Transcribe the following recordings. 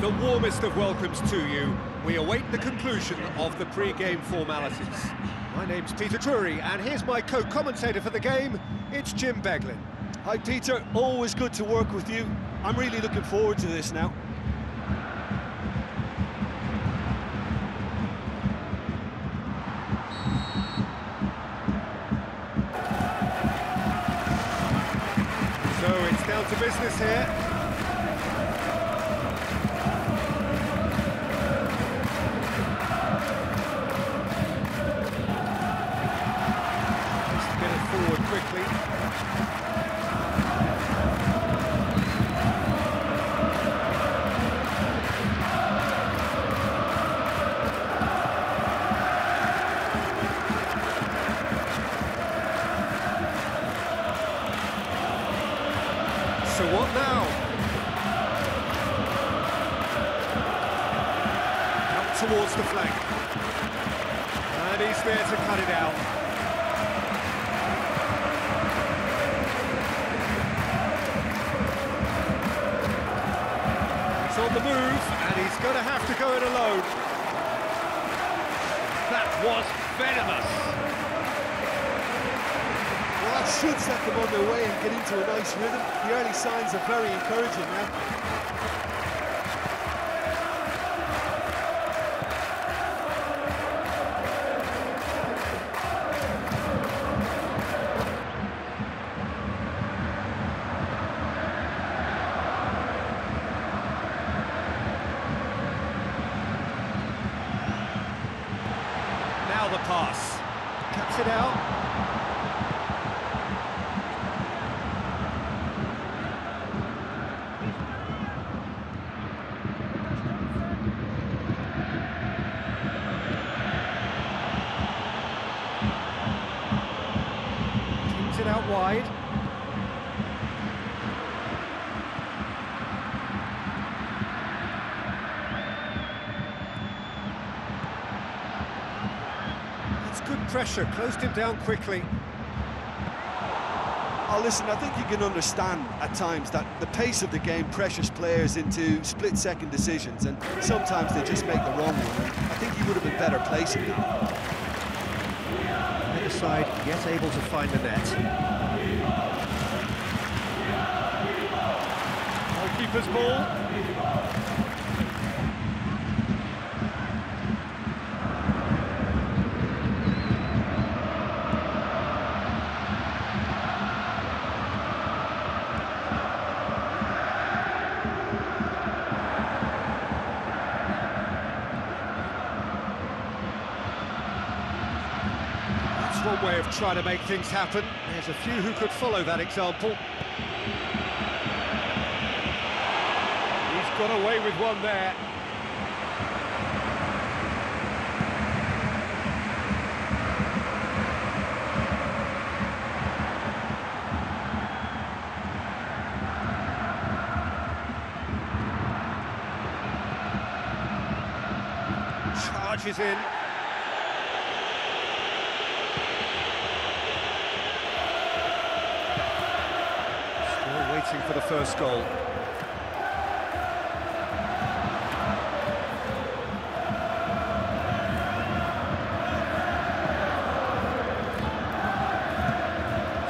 The warmest of welcomes to you. We await the conclusion of the pre-game formalities. My name's Peter Drury, and here's my co-commentator for the game. It's Jim Beglin. Hi, Peter. Always good to work with you. I'm really looking forward to this now. So it's down to business here. He's there to cut it out. He's on the move, and he's going to have to go it alone. That was venomous Well, that should set them on their way and get into a nice rhythm. The early signs are very encouraging now. It out. it out wide. That's good pressure, closed him down quickly. Oh, listen, I think you can understand at times that the pace of the game pressures players into split-second decisions, and sometimes they just make the wrong one. I think he would have been better placing that side, yet able to find the net. Goalkeeper's ball. Way of trying to make things happen. There's a few who could follow that example. He's got away with one there. Charges in. waiting for the first goal.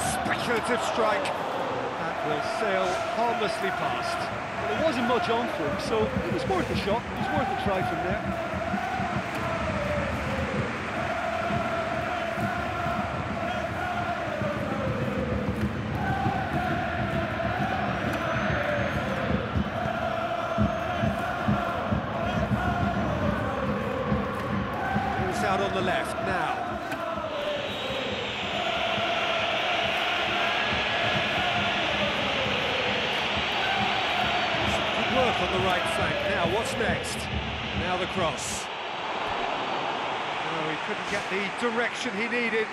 Speculative strike. That will sail harmlessly past. Well, there wasn't much on for him, so it was worth a shot. It was worth a try from there. Cross. Oh, he couldn't get the direction he needed.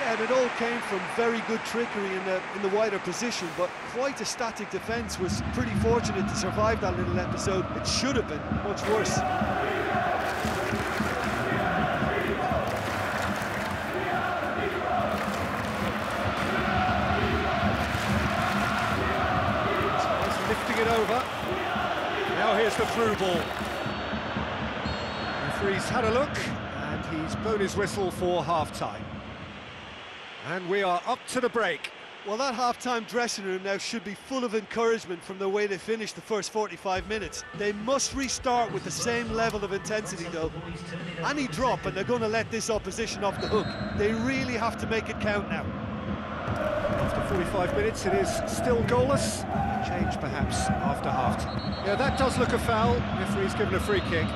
Yeah, and it all came from very good trickery in the in the wider position, but quite a static defence was pretty fortunate to survive that little episode. It should have been much worse. it over. here's the through ball. Referee's had a look, and he's blown his whistle for half-time. And we are up to the break. Well, that half-time dressing room now should be full of encouragement from the way they finished the first 45 minutes. They must restart with the same level of intensity, though. Any drop, and they're going to let this opposition off the hook. They really have to make it count now. After 45 minutes, it is still goalless. Change, perhaps, after half-time. Yeah, that does look a foul. If Referee's given a free kick.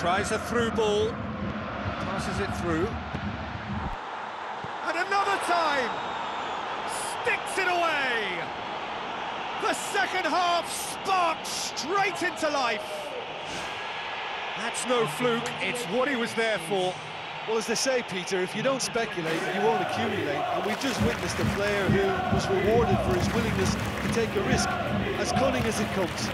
Tries a through ball, passes it through. And another time! Sticks it away! The second half sparked straight into life. That's no fluke, it's what he was there for. Well, as they say, Peter, if you don't speculate, you won't accumulate. And we've just witnessed a player who was rewarded for his willingness to take a risk, as cunning as it comes.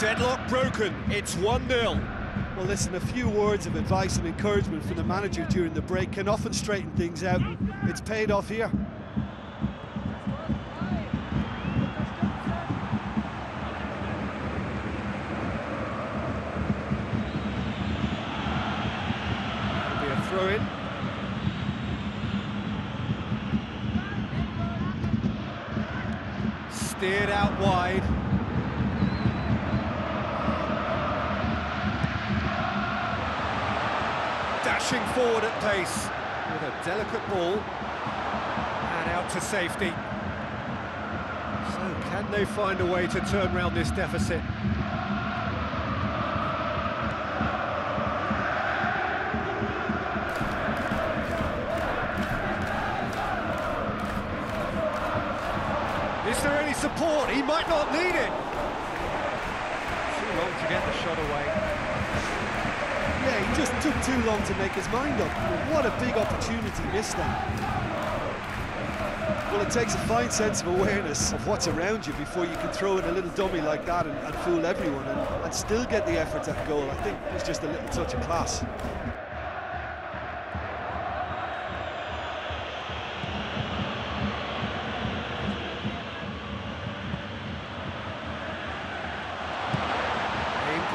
Deadlock broken, it's 1-0. Well, listen, a few words of advice and encouragement from the manager during the break can often straighten things out, it's paid off here. Steered out wide. Dashing forward at pace with a delicate ball and out to safety. So can they find a way to turn round this deficit? Is there any support? He might not need it. Too long to get the shot away. Yeah, he just took too long to make his mind up. What a big opportunity missed that. Well, it takes a fine sense of awareness of what's around you before you can throw in a little dummy like that and, and fool everyone and, and still get the effort at goal. I think it was just a little touch of class.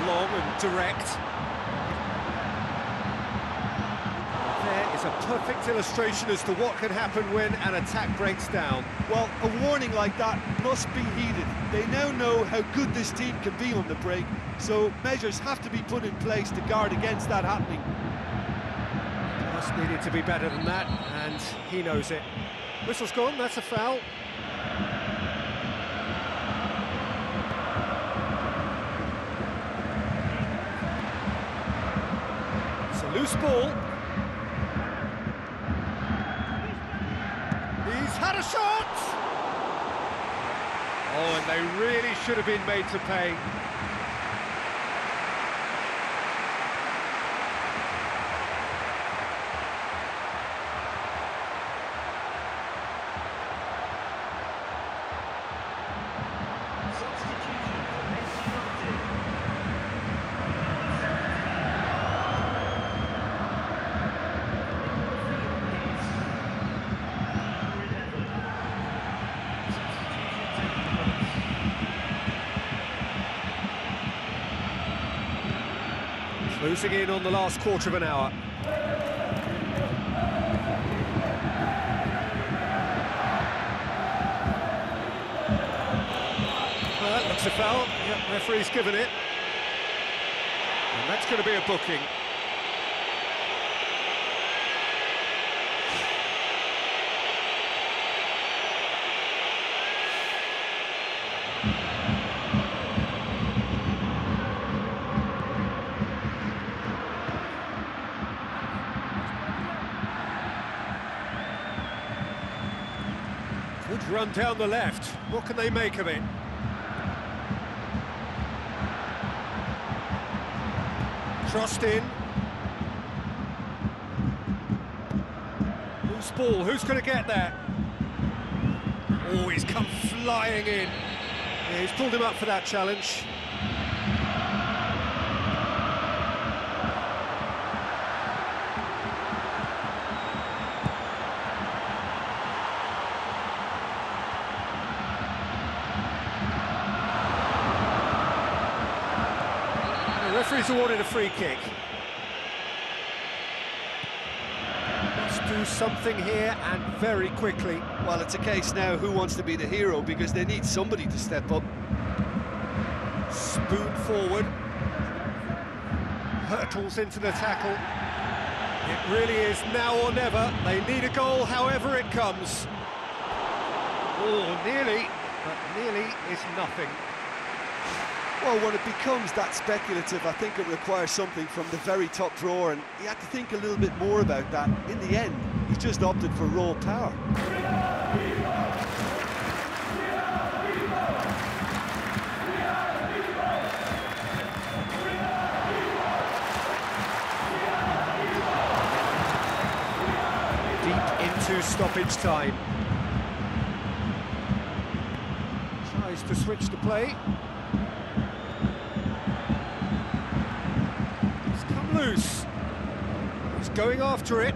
Long and direct. Is a perfect illustration as to what can happen when an attack breaks down. Well, a warning like that must be heeded. They now know how good this team can be on the break, so measures have to be put in place to guard against that happening. Just needed to be better than that, and he knows it. Whistle's gone, that's a foul. It's a loose ball. He's had a shot! Oh, and they really should have been made to pay. Closing in on the last quarter of an hour. Well, that looks a foul. Yep, referee's given it. And that's going to be a booking. Run down the left. What can they make of it? Crossed in. Who's ball? Who's going to get that? Oh, he's come flying in. Yeah, he's pulled him up for that challenge. Referee's awarded a free kick. Must do something here and very quickly. Well, it's a case now who wants to be the hero because they need somebody to step up. Spoon forward. Hurtles into the tackle. It really is now or never. They need a goal however it comes. Oh, nearly, but nearly is nothing. Well, when it becomes that speculative, I think it requires something from the very top drawer, and he had to think a little bit more about that. In the end, he just opted for raw power. Deep into stoppage time. Tries to switch the play. Loose. He's going after it.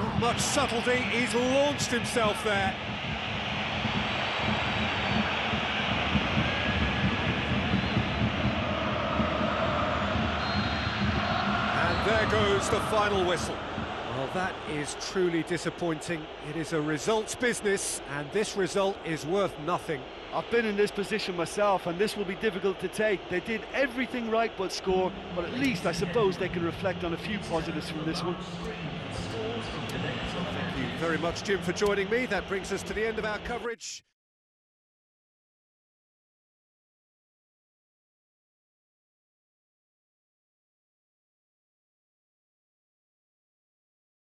Not much subtlety, he's launched himself there. And there goes the final whistle. That is truly disappointing. It is a results business, and this result is worth nothing. I've been in this position myself, and this will be difficult to take. They did everything right but score, but at least I suppose they can reflect on a few positives from this one. Thank you very much, Jim, for joining me. That brings us to the end of our coverage.